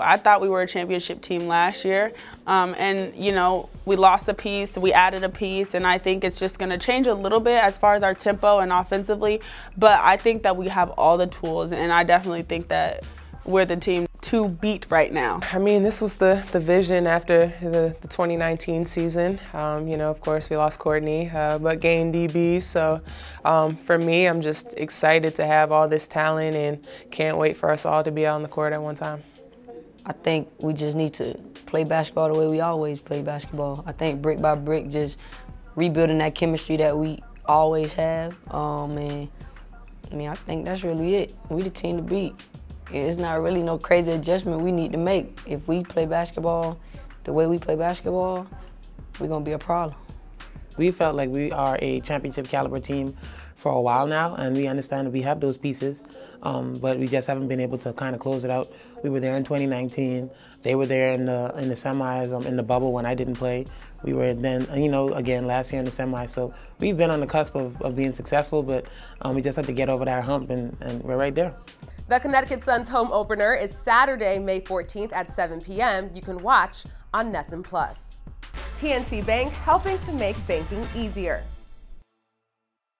I thought we were a championship team last year, um, and you know we lost a piece, we added a piece, and I think it's just going to change a little bit as far as our tempo and offensively. But I think that we have all the tools, and I definitely think that we're the team to beat right now. I mean, this was the the vision after the, the 2019 season. Um, you know, of course, we lost Courtney, uh, but gained DB. So um, for me, I'm just excited to have all this talent and can't wait for us all to be out on the court at one time. I think we just need to play basketball the way we always play basketball. I think brick by brick, just rebuilding that chemistry that we always have. Um, and I mean, I think that's really it. We the team to beat. It's not really no crazy adjustment we need to make. If we play basketball the way we play basketball, we're gonna be a problem. We felt like we are a championship caliber team for a while now, and we understand that we have those pieces, um, but we just haven't been able to kind of close it out. We were there in 2019. They were there in the in the semis, um, in the bubble when I didn't play. We were then, you know, again last year in the semis. So we've been on the cusp of, of being successful, but um, we just have to get over that hump, and, and we're right there. The Connecticut Sun's home opener is Saturday, May 14th at 7 p.m. You can watch on NESN Plus. PNC Bank helping to make banking easier.